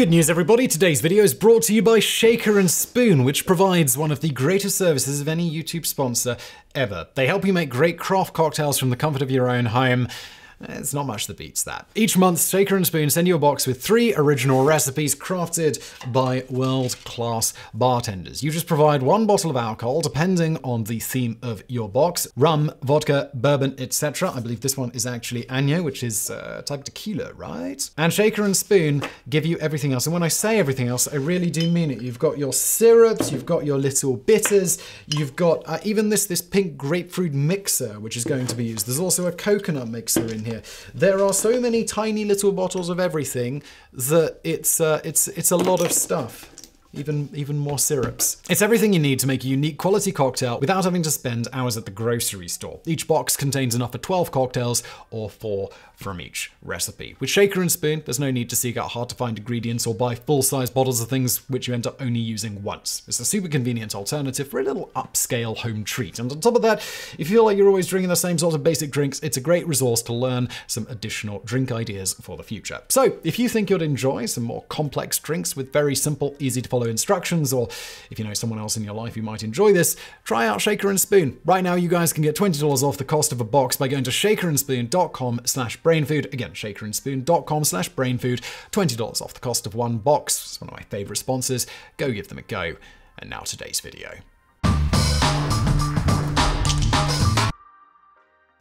Good news, everybody. Today's video is brought to you by Shaker and Spoon, which provides one of the greatest services of any YouTube sponsor ever. They help you make great craft cocktails from the comfort of your own home. It's not much that beats that. Each month, Shaker and Spoon send you a box with three original recipes crafted by world class bartenders. You just provide one bottle of alcohol, depending on the theme of your box rum, vodka, bourbon, etc. I believe this one is actually Año, which is uh, type tequila, right? And Shaker and Spoon give you everything else. And when I say everything else, I really do mean it. You've got your syrups, you've got your little bitters, you've got uh, even this, this pink grapefruit mixer, which is going to be used. There's also a coconut mixer in here here. There are so many tiny little bottles of everything that it's uh, it's it's a lot of stuff even even more syrups. It's everything you need to make a unique quality cocktail without having to spend hours at the grocery store. Each box contains enough for 12 cocktails or 4 from each recipe. With shaker and spoon, there's no need to seek out hard to find ingredients or buy full-size bottles of things which you end up only using once. It's a super convenient alternative for a little upscale home treat. And on top of that, if you feel like you're always drinking the same sort of basic drinks, it's a great resource to learn some additional drink ideas for the future. So, if you think you'd enjoy some more complex drinks with very simple, easy to follow instructions, or if you know someone else in your life who might enjoy this, try out Shaker and Spoon. Right now, you guys can get $20 off the cost of a box by going to shakerandspoon.com slash brainfood. Again, shakerandspoon.com slash brainfood. $20 off the cost of one box. It's one of my favorite sponsors. Go give them a go. And now today's video.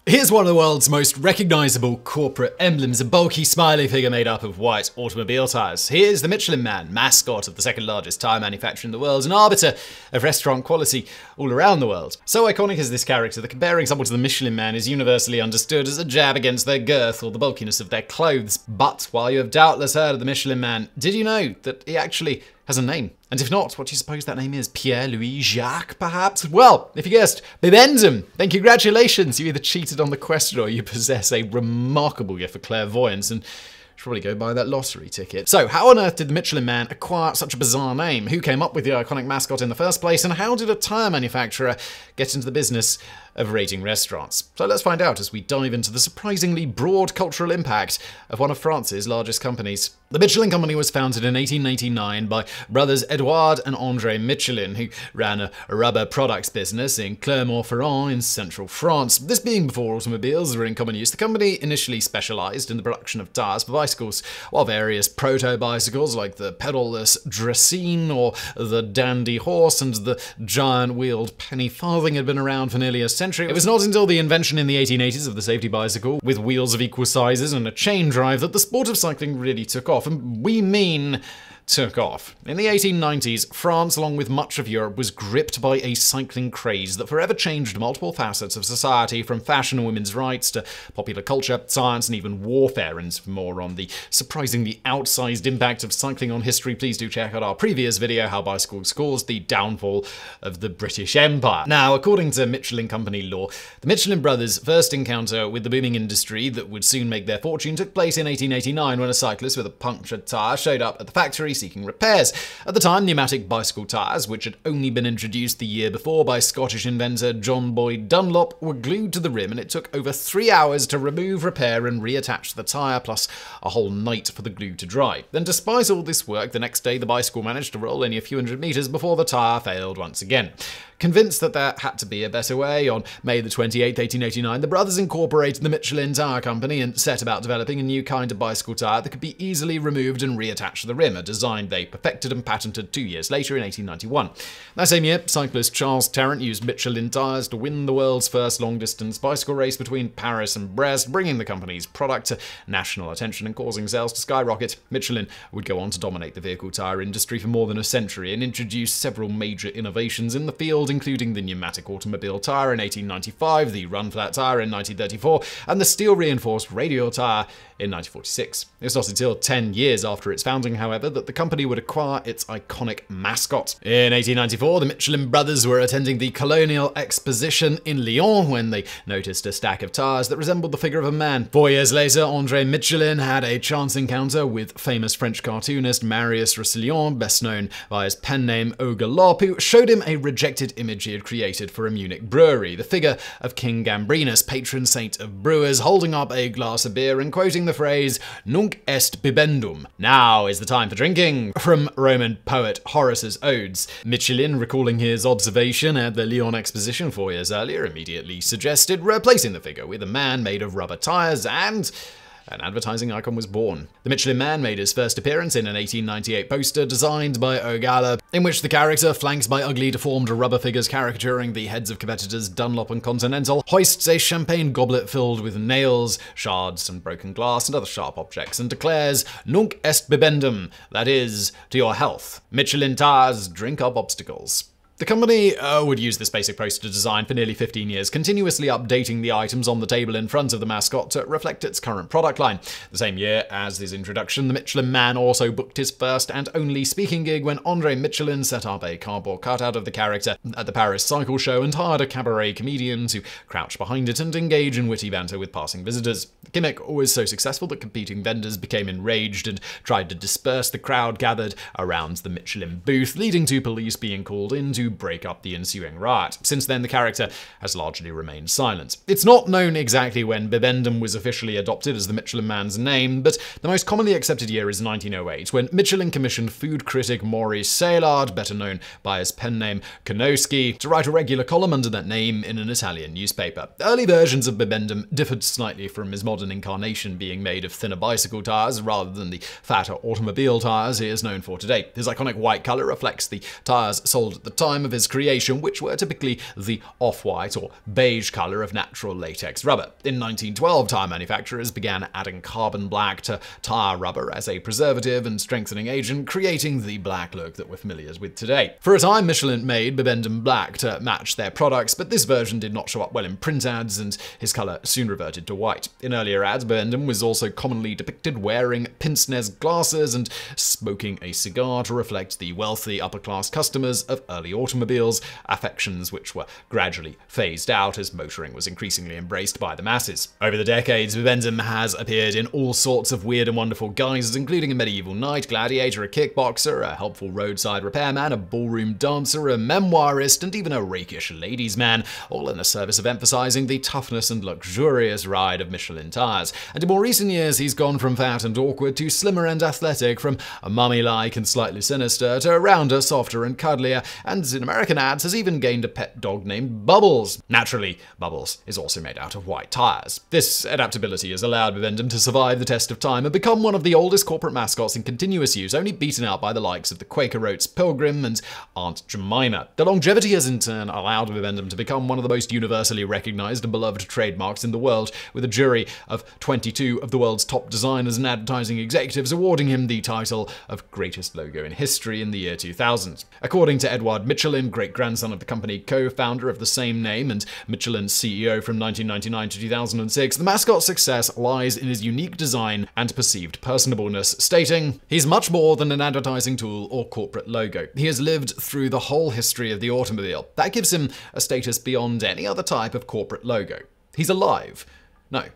Here's one of the world's most recognizable corporate emblems, a bulky smiley figure made up of white automobile tires. Here's the Michelin Man, mascot of the second largest tire manufacturer in the world, an arbiter of restaurant quality all around the world. So iconic is this character that comparing someone to the Michelin Man is universally understood as a jab against their girth or the bulkiness of their clothes. But while you have doubtless heard of the Michelin Man, did you know that he actually has a name. And if not, what do you suppose that name is? Pierre Louis Jacques, perhaps? Well, if you guessed, Bibendum, then congratulations! You either cheated on the question or you possess a remarkable gift for clairvoyance and should probably go buy that lottery ticket. So, how on earth did the Michelin Man acquire such a bizarre name? Who came up with the iconic mascot in the first place? And how did a tire manufacturer get into the business of rating restaurants. So let's find out as we dive into the surprisingly broad cultural impact of one of France's largest companies. The Michelin Company was founded in 1889 by brothers Edouard and André Michelin, who ran a rubber products business in Clermont-Ferrand in central France. This being before automobiles were in common use, the company initially specialized in the production of tires for bicycles, while various proto-bicycles like the pedalless Draisine or the Dandy Horse and the giant-wheeled penny farthing had been around for nearly a century. It was not until the invention in the 1880s of the safety bicycle, with wheels of equal sizes and a chain drive, that the sport of cycling really took off. And we mean took off. In the 1890s, France, along with much of Europe, was gripped by a cycling craze that forever changed multiple facets of society, from fashion and women's rights to popular culture, science, and even warfare. And for more on the surprisingly outsized impact of cycling on history, please do check out our previous video, How Bicycles Caused the Downfall of the British Empire. Now, according to Michelin Company lore, the Michelin brothers' first encounter with the booming industry that would soon make their fortune took place in 1889 when a cyclist with a punctured tyre showed up at the factory seeking repairs. At the time, pneumatic bicycle tyres, which had only been introduced the year before by Scottish inventor John Boyd Dunlop, were glued to the rim, and it took over three hours to remove, repair, and reattach the tyre, plus a whole night for the glue to dry. Then, despite all this work, the next day the bicycle managed to roll only a few hundred metres before the tyre failed once again. Convinced that there had to be a better way, on May the 28th, 1889, the brothers incorporated the Michelin Tire Company and set about developing a new kind of bicycle tire that could be easily removed and reattached to the rim, a design they perfected and patented two years later in 1891. That same year, cyclist Charles Terront used Michelin tires to win the world's first long-distance bicycle race between Paris and Brest, bringing the company's product to national attention and causing sales to skyrocket. Michelin would go on to dominate the vehicle tire industry for more than a century and introduce several major innovations in the field including the pneumatic automobile tyre in 1895, the run flat tyre in 1934, and the steel reinforced radial tyre in 1946. It was not until 10 years after its founding, however, that the company would acquire its iconic mascot. In 1894, the Michelin brothers were attending the Colonial Exposition in Lyon when they noticed a stack of tires that resembled the figure of a man. Four years later, André Michelin had a chance encounter with famous French cartoonist Marius Roussillon, best known by his pen name O'Galop, who showed him a rejected image he had created for a Munich brewery, the figure of King Gambrinus, patron saint of brewers, holding up a glass of beer and quoting the phrase nunc est bibendum. Now is the time for drinking, from Roman poet Horace's Odes. Michelin, recalling his observation at the Lyon Exposition four years earlier, immediately suggested replacing the figure with a man made of rubber tires and an advertising icon was born. The Michelin Man made his first appearance in an 1898 poster designed by O'Galop, in which the character, flanked by ugly deformed rubber figures caricaturing the heads of competitors Dunlop and Continental, hoists a champagne goblet filled with nails, shards, and broken glass and other sharp objects, and declares, Nunc est bibendum, that is, to your health. Michelin tires drink up obstacles. The company uh, would use this basic poster design for nearly 15 years, continuously updating the items on the table in front of the mascot to reflect its current product line. The same year as his introduction, the Michelin Man also booked his first and only speaking gig when Andre Michelin set up a cardboard cutout of the character at the Paris Cycle Show and hired a cabaret comedian to crouch behind it and engage in witty banter with passing visitors. The gimmick was so successful that competing vendors became enraged and tried to disperse the crowd gathered around the Michelin booth, leading to police being called in to break up the ensuing riot. Since then, the character has largely remained silent. It's not known exactly when Bibendum was officially adopted as the Michelin Man's name, but the most commonly accepted year is 1908, when Michelin commissioned food critic Maurice Sailland, better known by his pen name Curnonsky, to write a regular column under that name in an Italian newspaper. Early versions of Bibendum differed slightly from his modern incarnation, being made of thinner bicycle tires rather than the fatter automobile tires he is known for today. His iconic white color reflects the tires sold at the time time of his creation, which were typically the off white or beige color of natural latex rubber. In 1912, tire manufacturers began adding carbon black to tire rubber as a preservative and strengthening agent, creating the black look that we're familiar with today. For a time, Michelin made Bibendum black to match their products, but this version did not show up well in print ads, and his color soon reverted to white. In earlier ads, Bibendum was also commonly depicted wearing pince-nez glasses and smoking a cigar to reflect the wealthy upper class customers of early autumn automobiles, affections which were gradually phased out as motoring was increasingly embraced by the masses. Over the decades, Bibendum has appeared in all sorts of weird and wonderful guises, including a medieval knight, gladiator, a kickboxer, a helpful roadside repairman, a ballroom dancer, a memoirist, and even a rakish ladies' man, all in the service of emphasizing the toughness and luxurious ride of Michelin tires. And in more recent years, he's gone from fat and awkward to slimmer and athletic, from mummy-like and slightly sinister to rounder, softer, and cuddlier, and in American ads has even gained a pet dog named Bubbles. Naturally, Bubbles is also made out of white tires. This adaptability has allowed Bibendum to survive the test of time and become one of the oldest corporate mascots in continuous use, only beaten out by the likes of the Quaker Oats Pilgrim and Aunt Jemima. The longevity has in turn allowed Bibendum to become one of the most universally recognized and beloved trademarks in the world, with a jury of 22 of the world's top designers and advertising executives awarding him the title of greatest logo in history in the year 2000. According to Edward Mitchell, Michelin, great grandson of the company co founder of the same name and Michelin's CEO from 1999 to 2006, the mascot's success lies in his unique design and perceived personableness, stating, He's much more than an advertising tool or corporate logo. He has lived through the whole history of the automobile. That gives him a status beyond any other type of corporate logo. He's alive. No,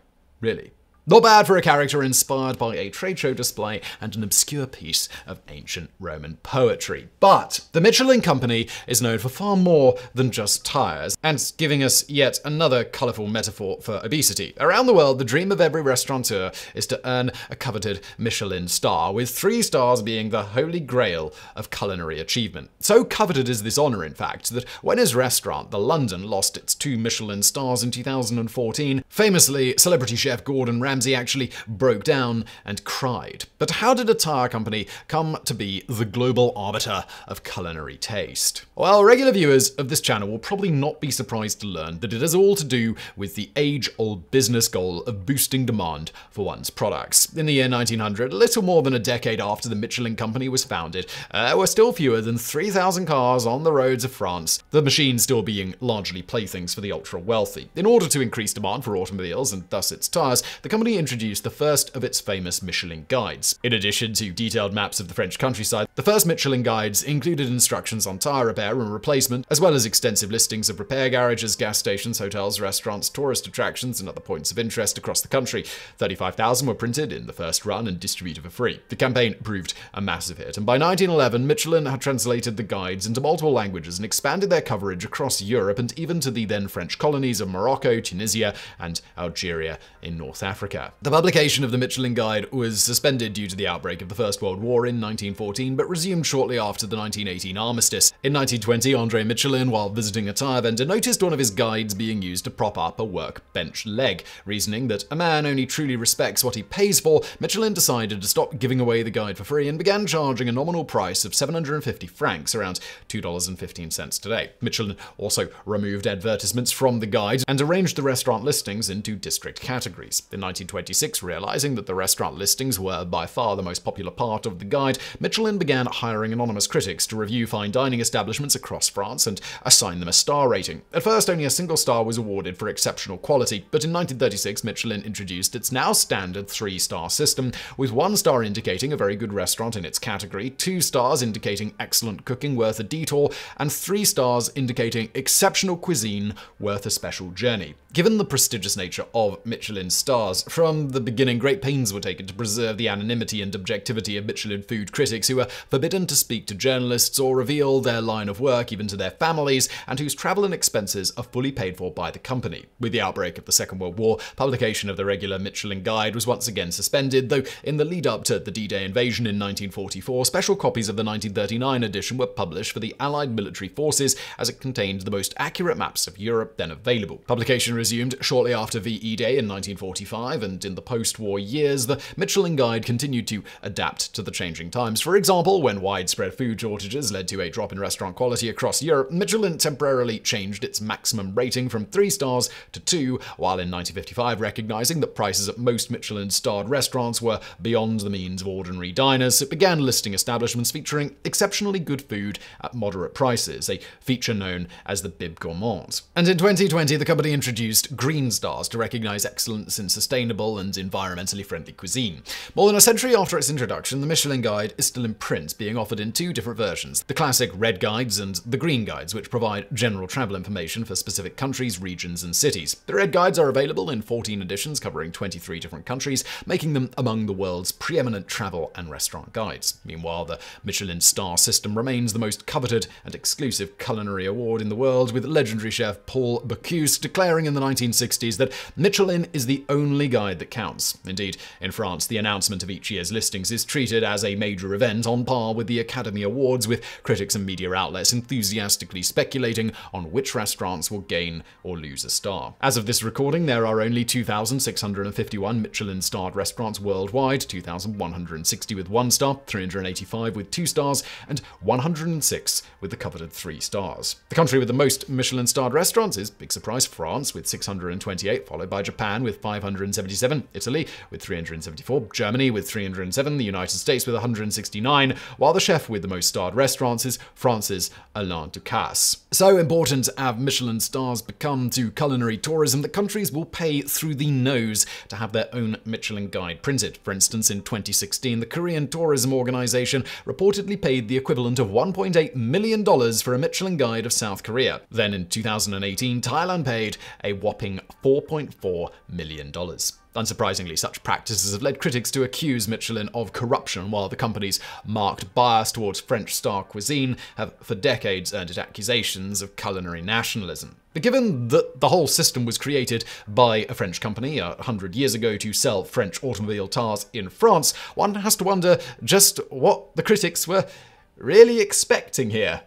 really. Not bad for a character inspired by a trade show display and an obscure piece of ancient Roman poetry. But the Michelin Company is known for far more than just tires, and giving us yet another colourful metaphor for obesity. Around the world, the dream of every restaurateur is to earn a coveted Michelin star, with three stars being the holy grail of culinary achievement. So coveted is this honour, in fact, that when his restaurant, the London, lost its two Michelin stars in 2014, famously, celebrity chef Gordon Ramsay Ramsay actually broke down and cried. But how did a tire company come to be the global arbiter of culinary taste? Well, regular viewers of this channel will probably not be surprised to learn that it has all to do with the age-old business goal of boosting demand for one's products. In the year 1900, a little more than a decade after the Michelin Company was founded, uh, there were still fewer than 3,000 cars on the roads of France, the machines still being largely playthings for the ultra-wealthy. In order to increase demand for automobiles and thus its tires, the company introduced the first of its famous Michelin guides. In addition to detailed maps of the French countryside, the first Michelin guides included instructions on tire repair and replacement, as well as extensive listings of repair garages, gas stations, hotels, restaurants, tourist attractions, and other points of interest across the country. 35,000 were printed in the first run and distributed for free. The campaign proved a massive hit, and by 1911, Michelin had translated the guides into multiple languages and expanded their coverage across Europe and even to the then French colonies of Morocco, Tunisia, and Algeria in North Africa. America. The publication of the Michelin Guide was suspended due to the outbreak of the First World War in 1914, but resumed shortly after the 1918 armistice. In 1920, Andre Michelin, while visiting a tire vendor, noticed one of his guides being used to prop up a workbench leg. Reasoning that a man only truly respects what he pays for, Michelin decided to stop giving away the guide for free and began charging a nominal price of 750 francs, around $2.15 today. Michelin also removed advertisements from the guide and arranged the restaurant listings into district categories. In 1926, realizing that the restaurant listings were by far the most popular part of the guide, Michelin began hiring anonymous critics to review fine dining establishments across France and assign them a star rating. At first, only a single star was awarded for exceptional quality, but in 1936, Michelin introduced its now standard three star system, with one star indicating a very good restaurant in its category, two stars indicating excellent cooking worth a detour, and three stars indicating exceptional cuisine worth a special journey. Given the prestigious nature of Michelin stars, from the beginning great pains were taken to preserve the anonymity and objectivity of Michelin food critics who were forbidden to speak to journalists or reveal their line of work even to their families, and whose travel and expenses are fully paid for by the company. With the outbreak of the Second World War, publication of the regular Michelin Guide was once again suspended, though in the lead up to the D-Day invasion in 1944, special copies of the 1939 edition were published for the Allied military forces as it contained the most accurate maps of Europe then available. Publication resumed shortly after VE Day in 1945, in the post-war years, the Michelin Guide continued to adapt to the changing times. For example, when widespread food shortages led to a drop in restaurant quality across Europe, Michelin temporarily changed its maximum rating from 3 stars to 2, while in 1955 recognizing that prices at most Michelin-starred restaurants were beyond the means of ordinary diners, it began listing establishments featuring exceptionally good food at moderate prices, a feature known as the Bib Gourmand. And in 2020, the company introduced green stars to recognize excellence in sustainable and environmentally friendly cuisine. More than a century after its introduction, the Michelin Guide is still in print, being offered in two different versions the classic red guides and the green guides, which provide general travel information for specific countries, regions, and cities. The red guides are available in 14 editions covering 23 different countries, making them among the world's preeminent travel and restaurant guides. Meanwhile, the Michelin star system remains the most coveted and exclusive culinary award in the world, with legendary chef Paul Bocuse declaring in the 1960s that Michelin is the only guide that counts. Indeed, in France, the announcement of each year's listings is treated as a major event on par with the Academy Awards, with critics and media outlets enthusiastically speculating on which restaurants will gain or lose a star. As of this recording, there are only 2,651 Michelin starred restaurants worldwide, 2,160 with one star, 385 with two stars, and 106 with the coveted three stars. The country with the most Michelin starred restaurants is, big surprise, France with 628, followed by Japan with 577, Italy with 374, Germany with 307, the United States with 169, while the chef with the most starred restaurants is France's Alain Ducasse. So important have Michelin stars become to culinary tourism that countries will pay through the nose to have their own Michelin guide printed. For instance, in 2016, the Korean Tourism Organization reportedly paid the equivalent of $1.8 million for a Michelin guide of South Korea. Then in 2018, Thailand paid a whopping $4.4 million. Unsurprisingly, such practices have led critics to accuse Michelin of corruption, while the company's marked bias towards French star cuisine have for decades earned it accusations of culinary nationalism. But given that the whole system was created by a French company a hundred years ago to sell French automobile tires in France, one has to wonder just what the critics were really expecting here.